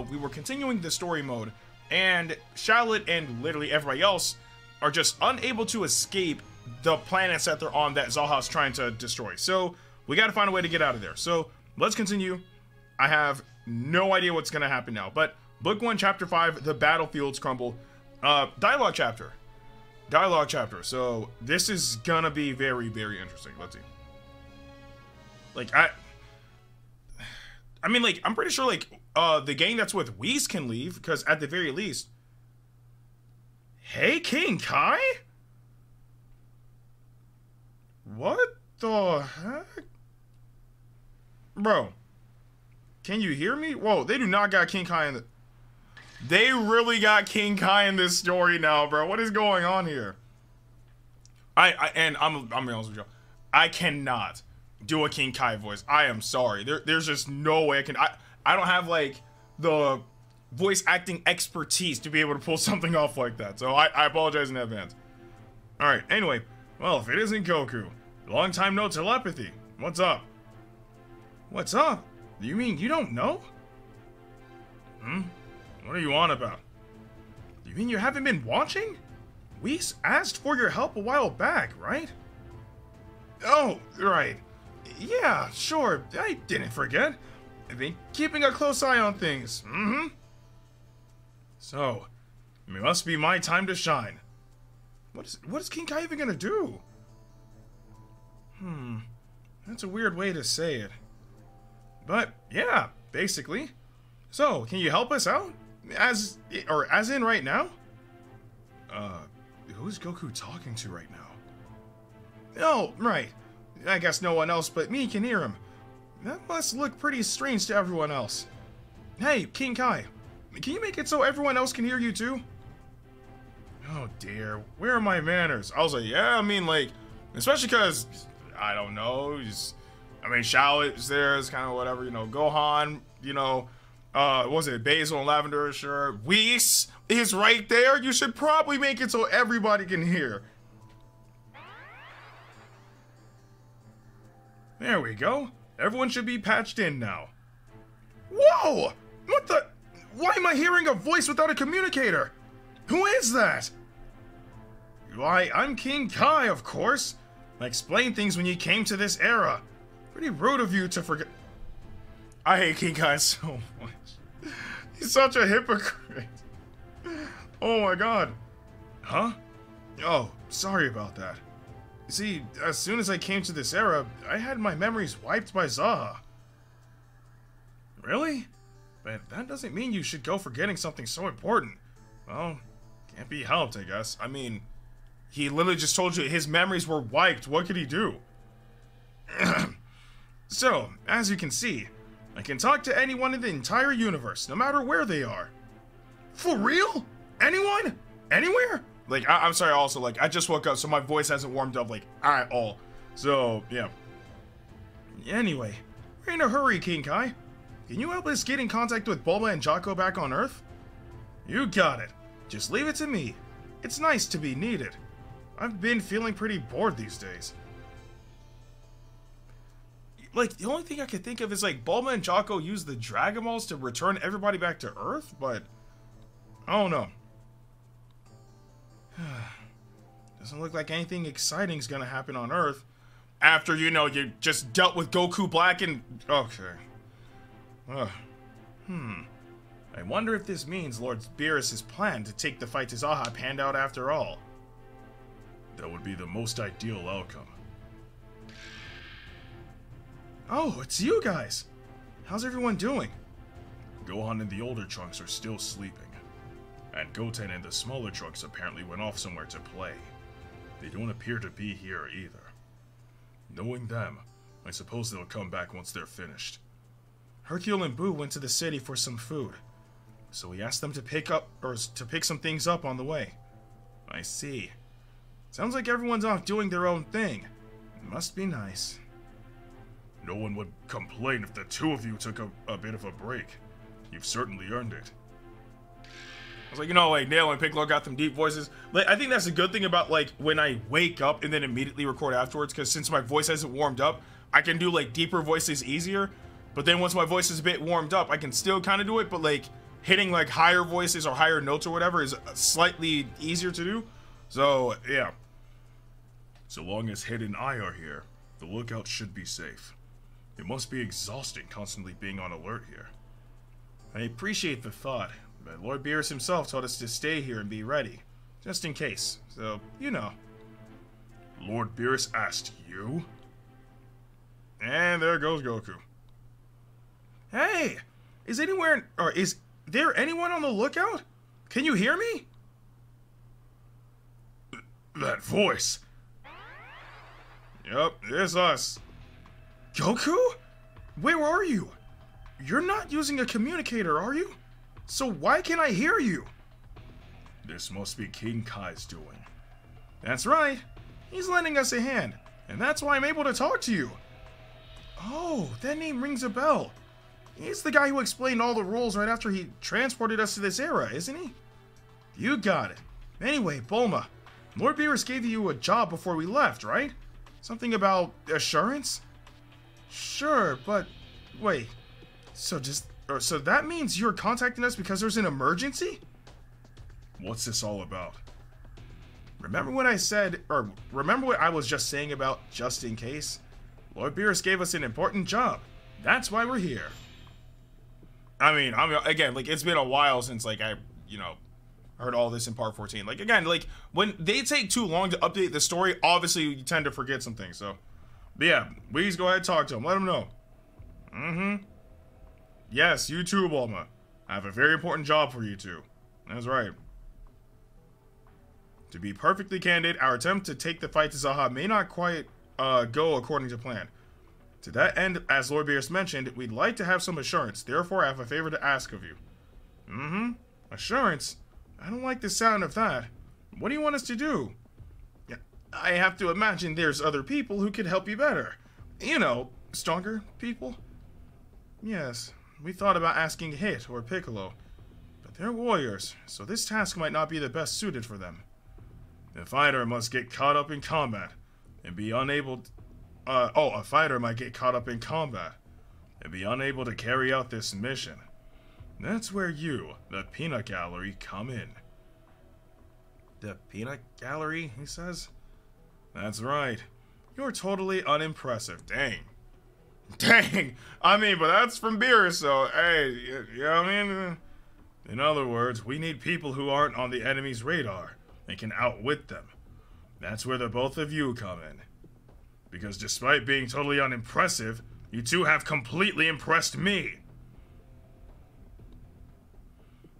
we were continuing the story mode, and Shallot and literally everybody else are just unable to escape the planets that they're on that Zahha's trying to destroy. So we got to find a way to get out of there. So let's continue. I have no idea what's going to happen now, but book one, chapter five, the battlefields crumble. Uh, dialogue chapter, dialogue chapter. So this is gonna be very, very interesting. Let's see. Like I, I mean, like I'm pretty sure like uh the gang that's with Whis can leave because at the very least. Hey, King Kai. What the heck? Bro, can you hear me? Whoa, they do not got King Kai in the... They really got King Kai in this story now, bro. What is going on here? I, I and I'm I'm honest with you. I cannot do a King Kai voice. I am sorry. There, there's just no way I can. I I don't have like the voice acting expertise to be able to pull something off like that. So I, I apologize in advance. All right. Anyway, well, if it isn't Goku, long time no telepathy. What's up? What's up? You mean you don't know? Hmm? What are you on about? You mean you haven't been watching? We asked for your help a while back, right? Oh, right. Yeah, sure. I didn't forget. Been keeping a close eye on things. Mm-hmm. So, it must be my time to shine. What is what is King Kai even gonna do? Hmm. That's a weird way to say it. But yeah, basically. So, can you help us out? As or as in right now? Uh, who's Goku talking to right now? Oh, right. I guess no one else but me can hear him. That must look pretty strange to everyone else. Hey, King Kai, can you make it so everyone else can hear you too? Oh dear, where are my manners? I was like, yeah, I mean, like, especially because, I don't know, I mean, Shallot's there, it's kind of whatever, you know, Gohan, you know, uh, was it Basil and Lavender, sure. Whis is right there. You should probably make it so everybody can hear. There we go. Everyone should be patched in now. Whoa! What the? Why am I hearing a voice without a communicator? Who is that? Why, I'm King Kai, of course. I explained things when you came to this era. Pretty rude of you to forget. I hate King Kai so much. He's such a hypocrite. Oh my god. Huh? Oh, sorry about that. See, as soon as I came to this era, I had my memories wiped by Zahha. Really? But that doesn't mean you should go forgetting something so important. Well, can't be helped, I guess. I mean, he literally just told you his memories were wiped. What could he do? so, as you can see, I can talk to anyone in the entire universe, no matter where they are. For real? Anyone? Anywhere? Like, I- am sorry, also, like, I just woke up, so my voice hasn't warmed up, like, at all. So, yeah. Anyway, we're in a hurry, King Kai. Can you help us get in contact with Bulma and Jaco back on Earth? You got it. Just leave it to me. It's nice to be needed. I've been feeling pretty bored these days. Like, the only thing I can think of is, like, Bulma and Jaco use the Dragon Balls to return everybody back to Earth, but... I don't know. Doesn't look like anything exciting is gonna happen on Earth. After, you know, you just dealt with Goku Black and... Okay. Ugh. Hmm. I wonder if this means Lord Beerus' plan to take the fight to Zahha panned out after all. That would be the most ideal outcome. Oh, it's you guys! How's everyone doing? Gohan and the older Trunks are still sleeping. And Goten and the smaller Trunks apparently went off somewhere to play. They don't appear to be here either. Knowing them, I suppose they'll come back once they're finished. Hercule and Boo went to the city for some food, so we asked them to pick up or to pick some things up on the way. I see. Sounds like everyone's off doing their own thing. Must be nice. No one would complain if the two of you took a, a bit of a break. You've certainly earned it. Was like, you know, like Nail and Piccolo got them deep voices. Like, I think that's a good thing about like when I wake up and then immediately record afterwards, because since my voice hasn't warmed up, I can do like deeper voices easier. But then once my voice is a bit warmed up, I can still kind of do it, but like hitting like higher voices or higher notes or whatever is slightly easier to do. So, yeah. So long as Hit and I are here, the lookout should be safe. It must be exhausting constantly being on alert here. I appreciate the thought, but Lord Beerus himself told us to stay here and be ready, just in case. So, you know. Lord Beerus asked you? And there goes Goku. Hey! Is anywhere, or is there anyone on the lookout? Can you hear me? That voice. Yep, it's us. Goku? Where are you? You're not using a communicator, are you? So why can't I hear you? This must be King Kai's doing. That's right. He's lending us a hand, and that's why I'm able to talk to you. Oh, that name rings a bell. He's the guy who explained all the rules right after he transported us to this era, isn't he? You got it. Anyway, Bulma, Lord Beerus gave you a job before we left, right? Something about assurance? Sure, but wait. So just so that means you're contacting us because there's an emergency? What's this all about? Remember what I said, or remember what I was just saying about just in case? Lord Beerus gave us an important job. That's why we're here. I mean, I mean, again, like it's been a while since like I, you know, heard all this in part 14. Like again, like when they take too long to update the story, obviously you tend to forget some things. So, but yeah, please go ahead and talk to him. Let him know. Mm-hmm. Yes, you too, Bulma. I have a very important job for you two. That's right. To be perfectly candid, our attempt to take the fight to Zahha may not quite uh, go according to plan. To that end, as Lord Beerus mentioned, we'd like to have some assurance. Therefore, I have a favor to ask of you. Mm-hmm. Assurance? I don't like the sound of that. What do you want us to do? I have to imagine there's other people who could help you better. You know, stronger people? Yes, we thought about asking Hit or Piccolo, but they're warriors, so this task might not be the best suited for them. The fighter must get caught up in combat and be unable uh, oh, a fighter might get caught up in combat and be unable to carry out this mission. That's where you, the Peanut Gallery, come in. The Peanut Gallery, he says? That's right. You're totally unimpressive. Dang. Dang. I mean, but that's from Beer, so, hey, you, know what I mean? In other words, we need people who aren't on the enemy's radar and can outwit them. That's where the both of you come in because despite being totally unimpressive, you two have completely impressed me.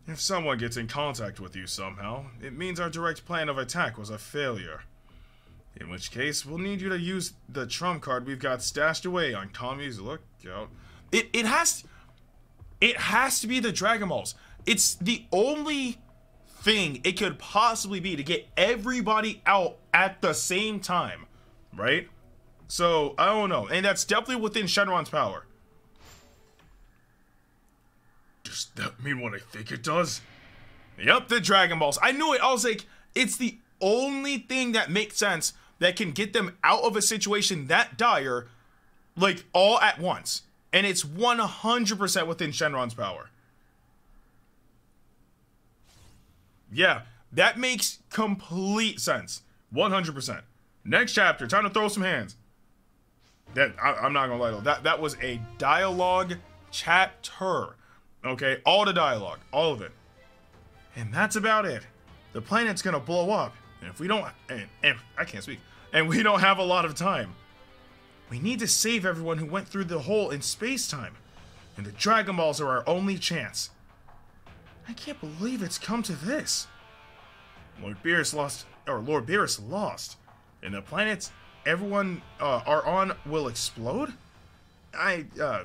If someone gets in contact with you somehow, it means our direct plan of attack was a failure. In which case, we'll need you to use the trump card we've got stashed away on Kami's lookout. It it has it has to be the Dragon Balls. It's the only thing it could possibly be to get everybody out at the same time, right? So, I don't know. And that's definitely within Shenron's power. Does that mean what I think it does? Yep, the Dragon Balls. I knew it. I was like, it's the only thing that makes sense that can get them out of a situation that dire, like, all at once. And it's 100% within Shenron's power. Yeah, that makes complete sense. 100%. Next chapter, time to throw some hands. That I, am not gonna lie though. That that was a dialogue chapter. Okay, all the dialogue, all of it. And that's about it. The planet's gonna blow up. And if we don't and, and I can't speak. And we don't have a lot of time. We need to save everyone who went through the hole in space-time. And the Dragon Balls are our only chance. I can't believe it's come to this. Lord Beerus lost, or Lord Beerus lost, and the planet's everyone uh, are on will explode? I uh,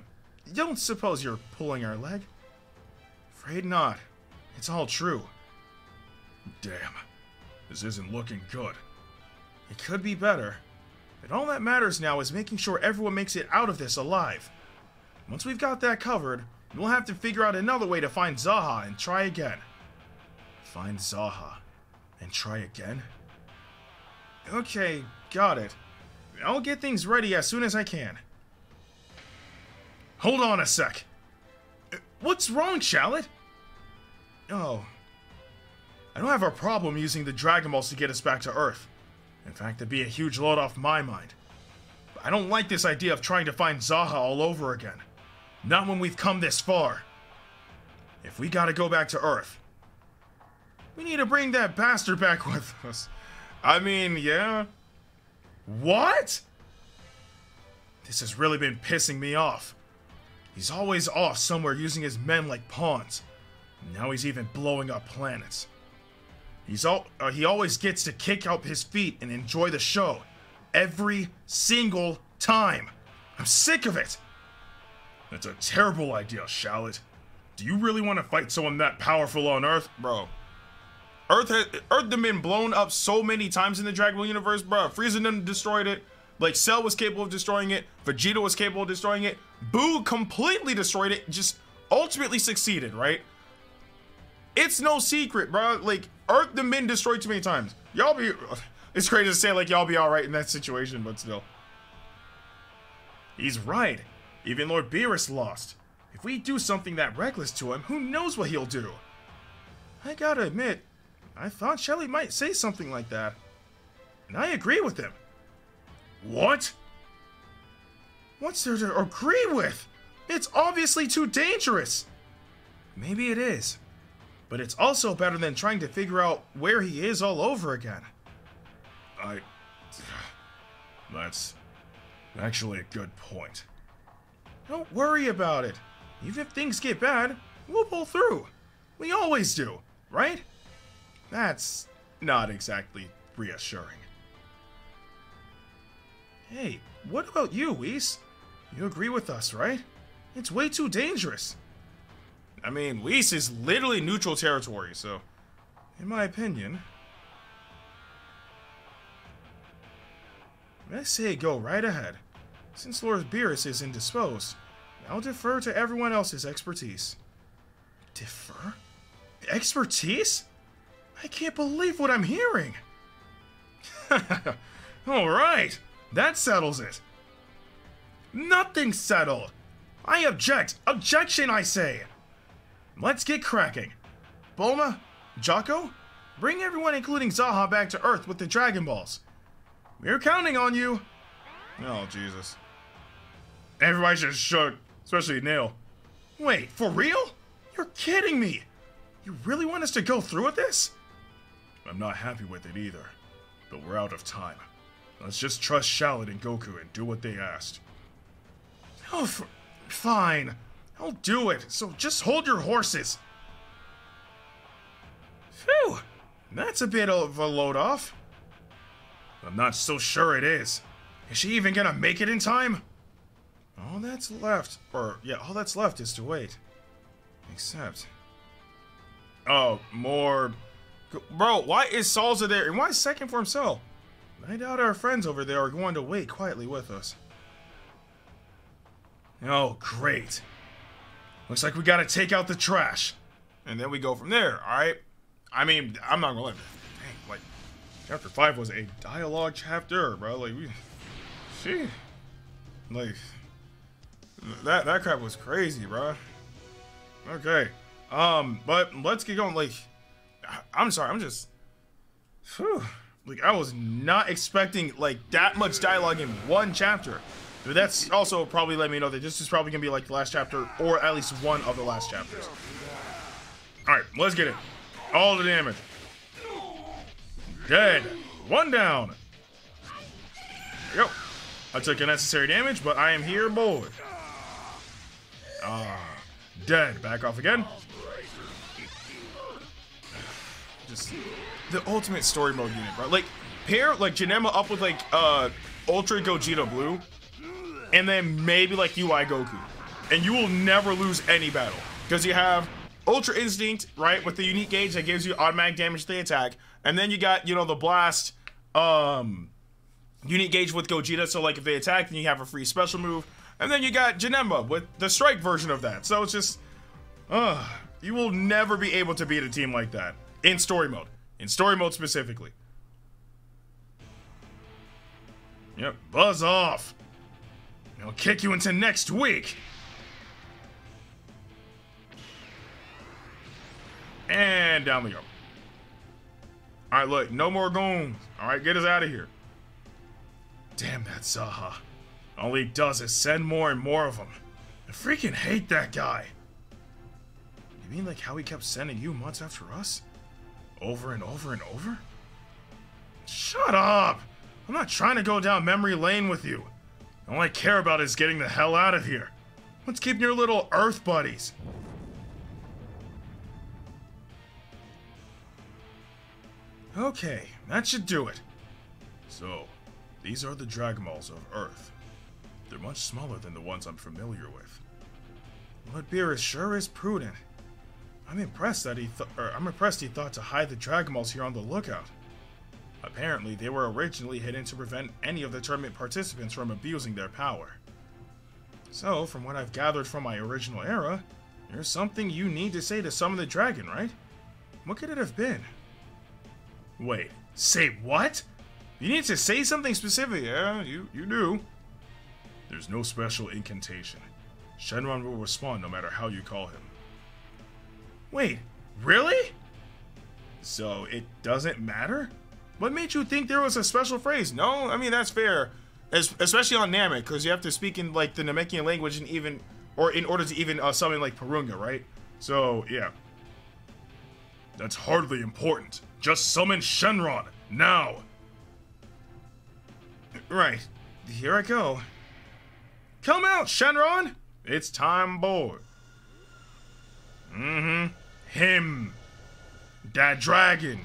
don't suppose you're pulling our leg? Afraid not. It's all true. Damn. This isn't looking good. It could be better. But all that matters now is making sure everyone makes it out of this alive. Once we've got that covered, we'll have to figure out another way to find Zahha and try again. Find Zahha and try again? Okay, got it. I'll get things ready as soon as I can. Hold on a sec. Uh, what's wrong, Shallot? Oh. I don't have a problem using the Dragon Balls to get us back to Earth. In fact, it'd be a huge load off my mind. But I don't like this idea of trying to find Zahha all over again. Not when we've come this far. If we gotta go back to Earth, we need to bring that bastard back with us. I mean, yeah. What? This has really been pissing me off. He's always off somewhere using his men like pawns. Now he's even blowing up planets. He's all uh, he always gets to kick up his feet and enjoy the show every single time. I'm sick of it. That's a terrible idea, Shallot. Do you really want to fight someone that powerful on Earth, bro? Earth has Earth has been blown up so many times in the Dragon Ball universe, bro. Frieza done destroyed it. Like Cell was capable of destroying it. Vegeta was capable of destroying it. Boo completely destroyed it. Just ultimately succeeded, right? It's no secret, bro. Like Earth the been destroyed too many times. Y'all be. It's crazy to say like y'all be all right in that situation, but still. He's right. Even Lord Beerus lost. If we do something that reckless to him, who knows what he'll do? I gotta admit, I thought Shelly might say something like that. And I agree with him. What? What's there to agree with? It's obviously too dangerous. Maybe it is. But it's also better than trying to figure out where he is all over again. I... That's actually a good point. Don't worry about it. Even if things get bad, we'll pull through. We always do, right? That's not exactly reassuring. Hey, what about you, Whis? You agree with us, right? It's way too dangerous. I mean, Whis is literally neutral territory, so... In my opinion... I say go right ahead. Since Lord Beerus is indisposed, I'll defer to everyone else's expertise. Defer? Expertise? I can't believe what I'm hearing! Alright, that settles it. Nothing settled! I object! Objection, I say! Let's get cracking. Bulma, Jaco, bring everyone including Zahha back to Earth with the Dragon Balls. We're counting on you. Oh, Jesus. Everybody just shook, especially Neil. Wait, for real? You're kidding me! You really want us to go through with this? I'm not happy with it either, but we're out of time. Let's just trust Shallot and Goku and do what they asked. Oh, fine. I'll do it, so just hold your horses. Phew, that's a bit of a load off. I'm not so sure it is. Is she even gonna make it in time? All that's left, or yeah, all that's left is to wait. Except... Oh, more... Bro, why is Salza there, and why is Second Form Cell? I doubt our friends over there are going to wait quietly with us. Oh, great. Looks like we gotta take out the trash. And then we go from there, alright? I mean, I'm not gonna lie. Dang, like, chapter 5 was a dialogue chapter, bro. Like, we... She... Like... That, that crap was crazy, bro. Okay. Um, but let's get going. Like, I'm sorry, I'm just... Whew. Like, I was not expecting, like, that much dialogue in one chapter. But that's also probably let me know that this is probably gonna be like the last chapter, or at least one of the last chapters. Alright, let's get it. All the damage. Dead. One down. Yo. I took unnecessary damage, but I am here, boy. Ah. Dead. Back off again. Just the ultimate story mode unit, bro. Like, pair like Janemba up with like uh Ultra Gogeta Blue and then maybe like UI Goku. And you will never lose any battle. Because you have Ultra Instinct, right, with the unique gauge that gives you automatic damage to the attack. And then you got, you know, the blast um unique gauge with Gogeta, so like if they attack, then you have a free special move. And then you got Janemba with the strike version of that. So it's just uh you will never be able to beat a team like that. In story mode. In story mode specifically. Yep, buzz off. I'll kick you into next week. And down we go. Alright, look, no more goons. Alright, get us out of here. Damn that Zahha. All he does is send more and more of them. I freaking hate that guy. You mean like how he kept sending you months after us? Over and over and over? Shut up! I'm not trying to go down memory lane with you. All I care about is getting the hell out of here. Let's keep your little Earth buddies. Okay, that should do it. So, these are the Dragon Balls of Earth. They're much smaller than the ones I'm familiar with. Lord Beerus sure is prudent. I'm impressed that he th er, I'm impressed he thought to hide the Dragon Balls here on the lookout. Apparently, they were originally hidden to prevent any of the tournament participants from abusing their power. So, from what I've gathered from my original era, there's something you need to say to summon the dragon, right? What could it have been? Wait, say what? You need to say something specific. Yeah, you, you do. There's no special incantation. Shenron will respond no matter how you call him. Wait, really? So it doesn't matter? What made you think there was a special phrase? No, I mean, that's fair. As, especially on Namek, because you have to speak in, like, the Namekian language and even... Or in order to even uh, summon, like, Porunga, right? So, yeah. That's hardly important. Just summon Shenron, now! Right. Here I go. Come out, Shenron! It's time board. Mm-hmm. Him. That dragon.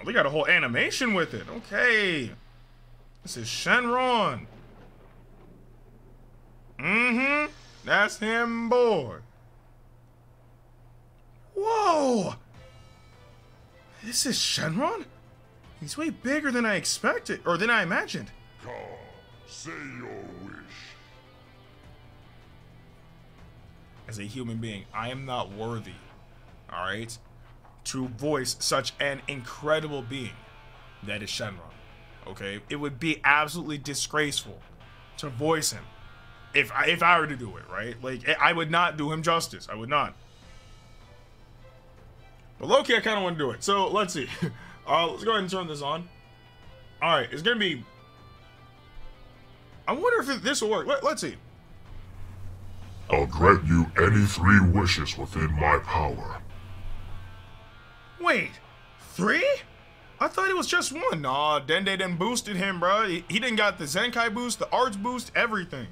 Oh, they got a whole animation with it. Okay. This is Shenron. Mm-hmm. That's him, boy. Whoa! This is Shenron? He's way bigger than I expected, or than I imagined. Come, say your wish. As a human being, I am not worthy, alright, to voice such an incredible being that is Shenron. Okay? It would be absolutely disgraceful to voice him if I, if I were to do it, right? Like, I would not do him justice. I would not. But Loki, I kind of want to do it. So, let's see. Uh, let's go ahead and turn this on. Alright, it's going to be... I wonder if this will work. Let, let's see. I'll grant you any three wishes within my power. Wait, three? I thought it was just one. Nah, Dende then boosted him, bro. He, he didn't got the Zenkai boost, the Arts boost, everything.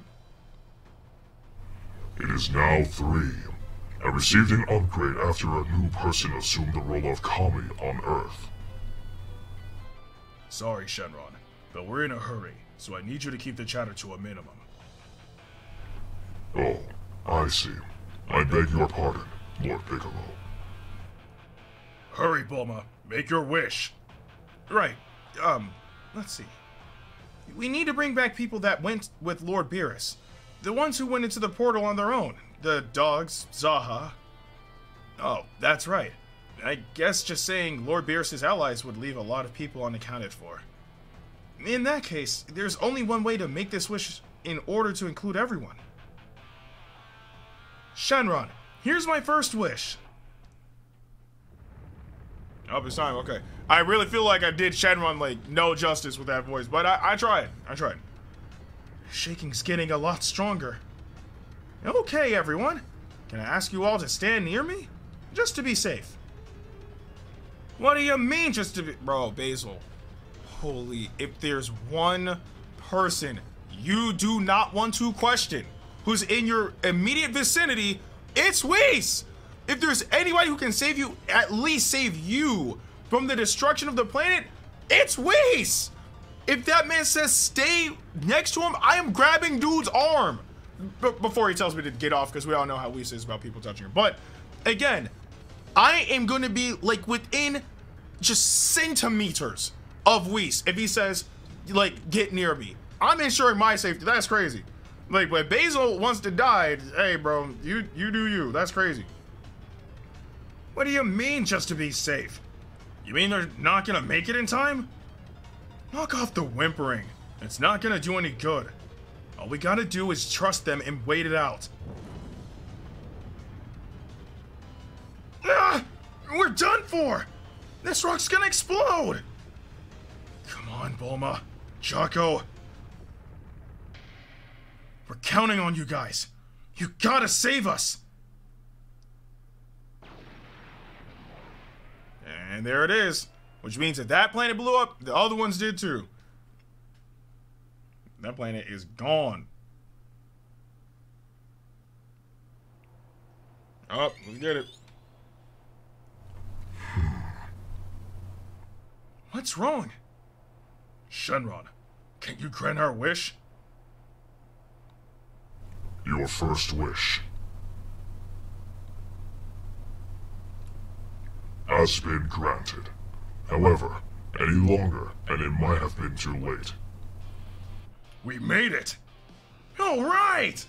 It is now three. I received an upgrade after a new person assumed the role of Kami on Earth. Sorry, Shenron, but we're in a hurry, so I need you to keep the chatter to a minimum. Oh, I see. I beg your pardon, Lord Piccolo. Hurry, Bulma. Make your wish. Right. Um, let's see. We need to bring back people that went with Lord Beerus. The ones who went into the portal on their own. The dogs, Zahha. Oh, that's right. I guess just saying Lord Beerus' allies would leave a lot of people unaccounted for. In that case, there's only one way to make this wish in order to include everyone. Shenron, here's my first wish. Oh, it's time. Okay. I really feel like I did Shenron like no justice with that voice, but I, I tried. I tried. Shaking's getting a lot stronger. Okay, everyone. Can I ask you all to stand near me? Just to be safe. What do you mean just to be- Bro, Basil. Holy, if there's one person you do not want to question who's in your immediate vicinity, it's Whis! If there's anybody who can save you, at least save you from the destruction of the planet, it's Whis! If that man says stay next to him, I am grabbing dude's arm. B before he tells me to get off, because we all know how Whis is about people touching him. But, again, I am going to be, like, within just centimeters of Whis if he says, like, get near me. I'm ensuring my safety. That's crazy. Like, when Basil wants to die, hey, bro, you, you do you. That's crazy. What do you mean, just to be safe? You mean they're not gonna make it in time? Knock off the whimpering. It's not gonna do any good. All we gotta do is trust them and wait it out. Ah, we're done for! This rock's gonna explode! Come on, Bulma. Jaco. We're counting on you guys. You gotta save us! And there it is. Which means if that planet blew up, the other ones did too. That planet is gone. Oh, let's get it. What's wrong? Shenron, can you grant our wish? Your first wish has been granted. However, any longer, and it might have been too late. We made it! All right!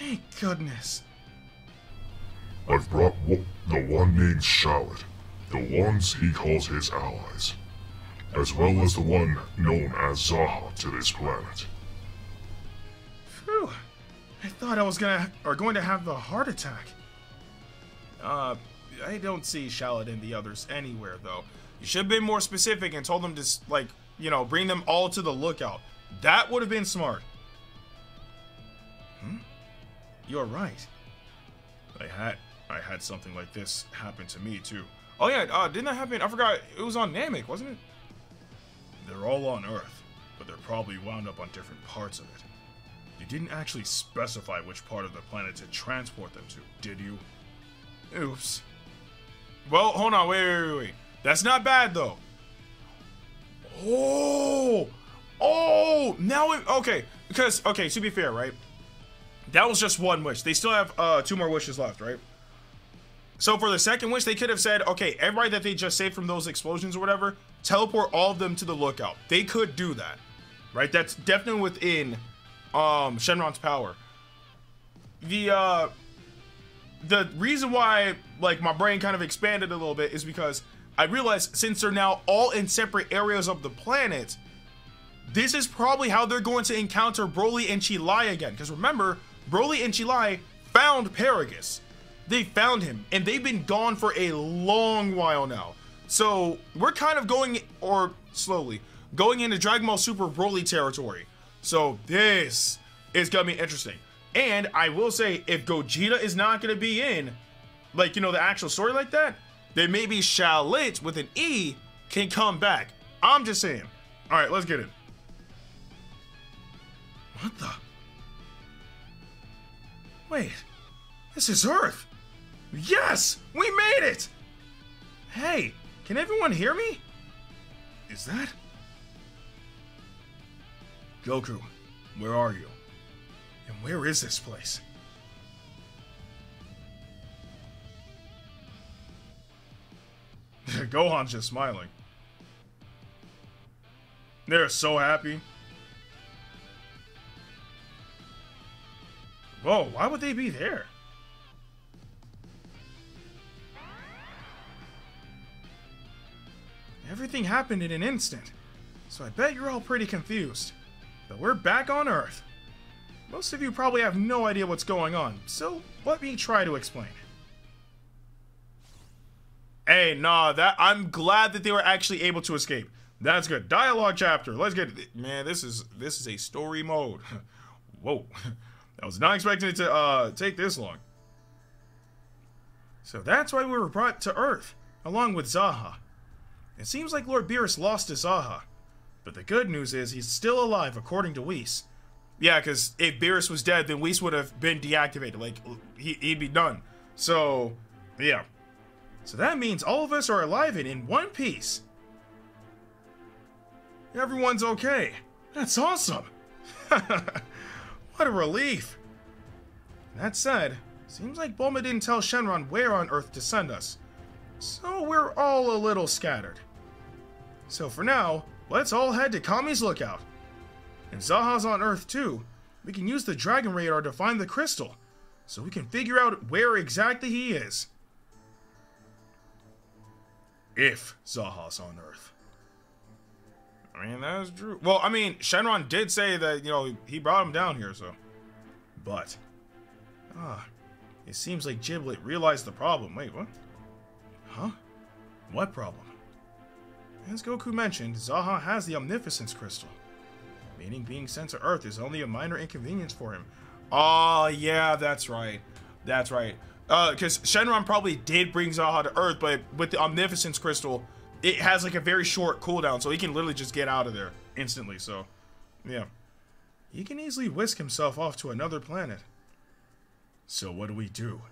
Thank goodness. I've brought the one named Shallot, the ones he calls his allies, as well as the one known as Zahha to this planet. Phew. I thought I was gonna or going to have the heart attack. Uh, I don't see Shallot and the others anywhere though. You should have been more specific and told them to like, you know, bring them all to the lookout. That would have been smart. Hmm? You're right. I had I had something like this happen to me too. Oh yeah, uh, didn't that happen? I forgot. It was on Namek, wasn't it? They're all on Earth, but they're probably wound up on different parts of it. You didn't actually specify which part of the planet to transport them to, did you? Oops. Well, hold on, wait, wait, wait, wait. That's not bad though. Oh, oh, now it okay. Because okay, to be fair, right? That was just one wish. They still have uh two more wishes left, right? So for the second wish, they could have said, okay, everybody that they just saved from those explosions or whatever, teleport all of them to the lookout. They could do that, right? That's definitely within um Shenron's power. The uh the reason why like my brain kind of expanded a little bit is because I realized since they're now all in separate areas of the planet, this is probably how they're going to encounter Broly and Chilai again. Because remember, Broly and Chilai found Paragus. They found him, and they've been gone for a long while now. So we're kind of going, or slowly, going into Dragon Ball Super Broly territory. So this is gonna be interesting. And I will say, if Gogeta is not gonna be in, like you know, the actual story like that, then maybe Shalit with an E can come back. I'm just saying. All right, let's get it. What the? Wait, this is Earth. Yes, we made it. Hey, can everyone hear me? Is that? Goku, where are you? And where is this place? Gohan's just smiling. They're so happy. Whoa, why would they be there? Everything happened in an instant, so I bet you're all pretty confused. But we're back on Earth. Most of you probably have no idea what's going on, so let me try to explain. Hey, nah, that I'm glad that they were actually able to escape. That's good. Dialogue chapter. Let's get it. Man, this is this is a story mode. Whoa. I was not expecting it to uh take this long. So that's why we were brought to Earth, along with Zahha. It seems like Lord Beerus lost to Zahha. But the good news is he's still alive, according to Whis. Yeah, because if Beerus was dead, then Whis would have been deactivated. Like, he, he'd be done. So, yeah. So that means all of us are alive and in one piece. Everyone's okay. That's awesome. what a relief. That said, seems like Bulma didn't tell Shenron where on Earth to send us. So we're all a little scattered. So for now, let's all head to Kami's lookout. And Zahha's on Earth too. We can use the Dragon Radar to find the crystal, so we can figure out where exactly he is. If Zahha's on Earth. I mean, that's true. Well, I mean, Shenron did say that, you know, he brought him down here, so. But. Ah. It seems like Giblet realized the problem. Wait, what? Huh? What problem? As Goku mentioned, Zahha has the Omnificence Crystal, meaning being sent to Earth is only a minor inconvenience for him. Oh, yeah, that's right. That's right. Because uh, Shenron probably did bring Zahha to Earth, but with the Omnificence Crystal, it has like a very short cooldown, so he can literally just get out of there instantly. So, yeah. He can easily whisk himself off to another planet. So what do we do?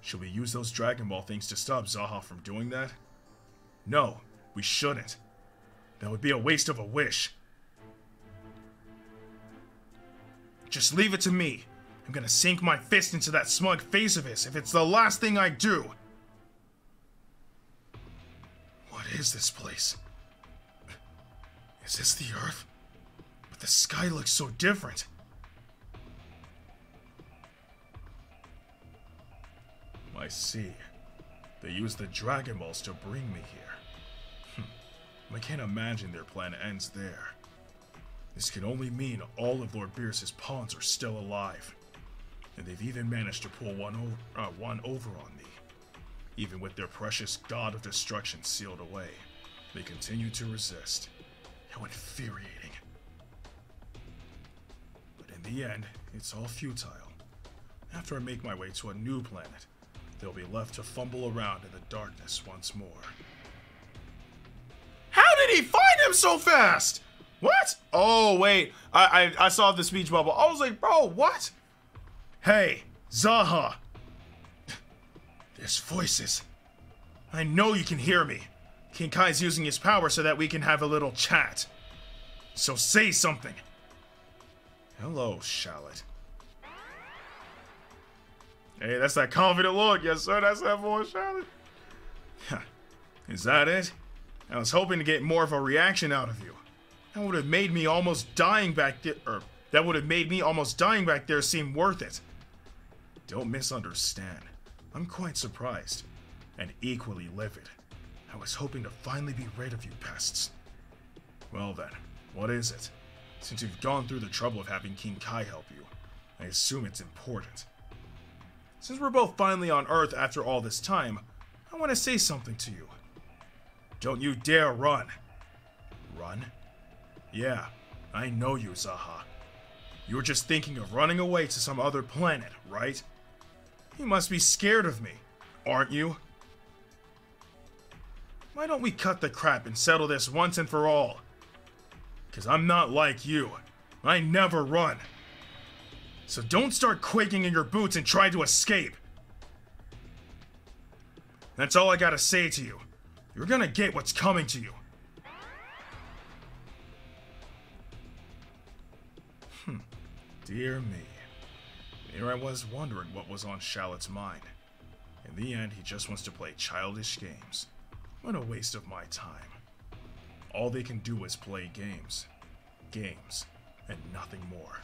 Should we use those Dragon Ball things to stop Zahha from doing that? No, we shouldn't. That would be a waste of a wish. Just leave it to me. I'm gonna sink my fist into that smug face of his if it's the last thing I do. What is this place? Is this the Earth? But the sky looks so different. I see. They used the Dragon Balls to bring me here. Hm. I can't imagine their plan ends there. This can only mean all of Lord Beerus's pawns are still alive. And they've even managed to pull one, over, uh, one over on me. Even with their precious god of destruction sealed away, they continue to resist. How infuriating. But in the end, it's all futile. After I make my way to a new planet, they'll be left to fumble around in the darkness once more. How did he find him so fast? What? Oh, wait. I, I, I saw the speech bubble. I was like, bro, what? Hey, Zahha. There's voices. I know you can hear me. King Kai's using his power so that we can have a little chat. So say something. Hello, Shallot. Hey, that's that confident look. Yes, sir. That's that voice, Shallot. Is that it? I was hoping to get more of a reaction out of you. That would have made me almost dying back there. Or that would have made me almost dying back there seem worth it. Don't misunderstand. I'm quite surprised. And equally livid. I was hoping to finally be rid of you pests. Well then, what is it? Since you've gone through the trouble of having King Kai help you, I assume it's important. Since we're both finally on Earth after all this time, I want to say something to you. Don't you dare run. Run? Yeah, I know you, Zahha. You're just thinking of running away to some other planet, right? You must be scared of me, aren't you? Why don't we cut the crap and settle this once and for all? Because I'm not like you. I never run. So don't start quaking in your boots and try to escape. That's all I gotta say to you. You're gonna get what's coming to you. Dear me. Here I was wondering what was on Shallot's mind. In the end, he just wants to play childish games. What a waste of my time. All they can do is play games. Games. And nothing more.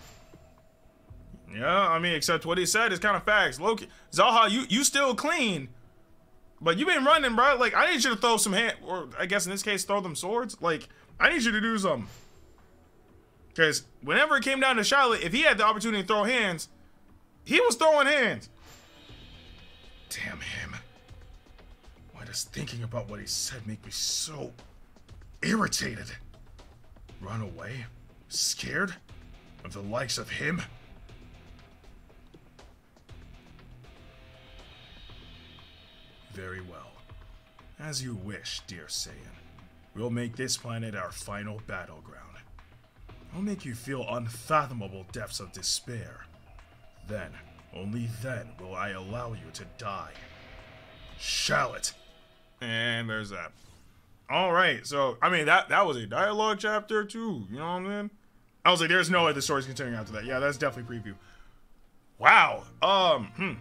Yeah, I mean, except what he said is kind of facts. Loki, Zahha, you you still clean, but you been running, bro. Like I need you to throw some hand, or I guess in this case, throw them swords. Like I need you to do something. Because whenever it came down to Shallot, if he had the opportunity to throw hands, he was throwing hands. Damn him. Why does thinking about what he said make me so irritated? Run away? Scared? Of the likes of him? Very well. As you wish, dear Saiyan. We'll make this planet our final battleground. I'll make you feel unfathomable depths of despair. Then, only then will I allow you to die. Shallot! And there's that. Alright, so, I mean, that, that was a dialogue chapter too, you know what I mean? I was like, there's no way the story's continuing after that. Yeah, that's definitely preview. Wow. Um, hmm.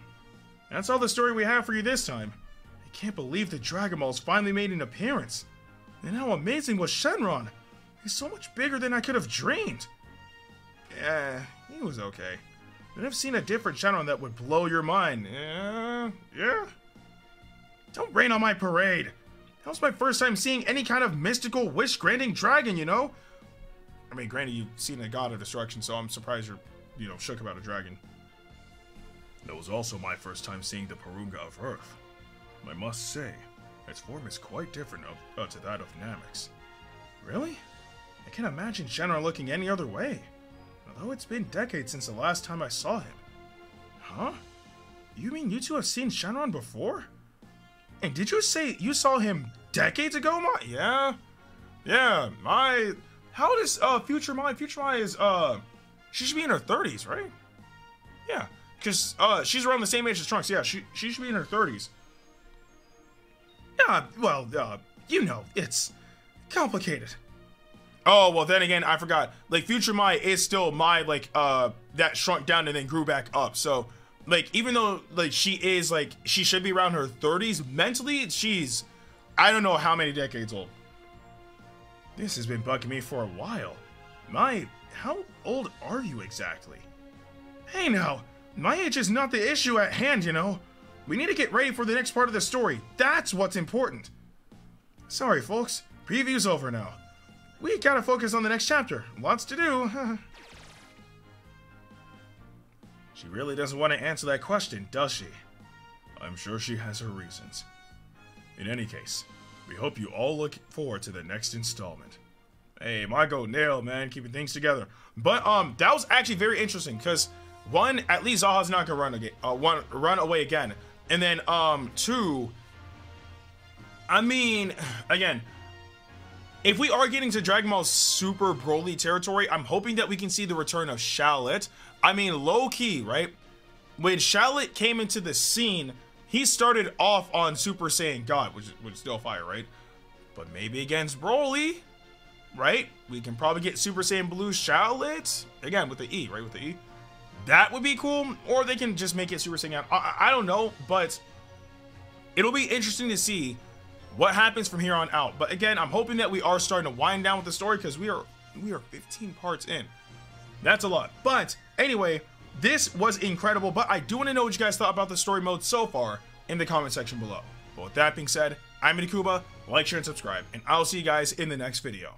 That's all the story we have for you this time. I can't believe the Dragon Balls finally made an appearance. And how amazing was Shenron? He's so much bigger than I could have dreamed. Yeah, he was okay. But I've seen a different Shenron that would blow your mind. Yeah, yeah. Don't rain on my parade. That was my first time seeing any kind of mystical wish-granting dragon, you know? I mean, granted, you've seen a god of destruction, so I'm surprised you're, you know, shook about a dragon. That was also my first time seeing the Porunga of Earth. I must say, its form is quite different of, uh, to that of Namek's. Really? I can't imagine Shenron looking any other way. Although it's been decades since the last time I saw him. Huh? You mean you two have seen Shenron before? And did you say you saw him decades ago, Ma? Yeah. Yeah, my... How does, uh, Future Mai? Future Mai is, uh... She should be in her 30s, right? Yeah. Because, uh, she's around the same age as Trunks. Yeah, she, she should be in her 30s. Yeah, well, uh, you know, it's complicated. Oh, well, then again, I forgot. Like, Future Mai is still my, like, uh, that shrunk down and then grew back up. So, like, even though, like, she is, like, she should be around her 30s, mentally, she's, I don't know how many decades old. This has been bugging me for a while. Mai, how old are you exactly? Hey now, my age is not the issue at hand, you know. We need to get ready for the next part of the story. That's what's important. Sorry, folks. Preview's over now. We gotta focus on the next chapter. Lots to do. she really doesn't want to answer that question, does she? I'm sure she has her reasons. In any case, we hope you all look forward to the next installment. Hey, my go nail, man, keeping things together. But um, that was actually very interesting because one, at least Zahha's not gonna run again, uh, one run away again, and then um, two. I mean, again, if we are getting to Dragon Ball Super Broly territory, I'm hoping that we can see the return of Shallot. I mean, low key, right? When Shallot came into the scene, he started off on Super Saiyan God, which was still fire, right? But maybe against Broly, right? We can probably get Super Saiyan Blue Shallot again with the E, right? With the E. That would be cool, or they can just make it Super Saiyan. I, I don't know, but it'll be interesting to see what happens from here on out. But again, I'm hoping that we are starting to wind down with the story because we are we are 15 parts in. That's a lot. But anyway, this was incredible, but I do want to know what you guys thought about the story mode so far in the comment section below. But with that being said, I'm Kuba. like, share, and subscribe, and I'll see you guys in the next video.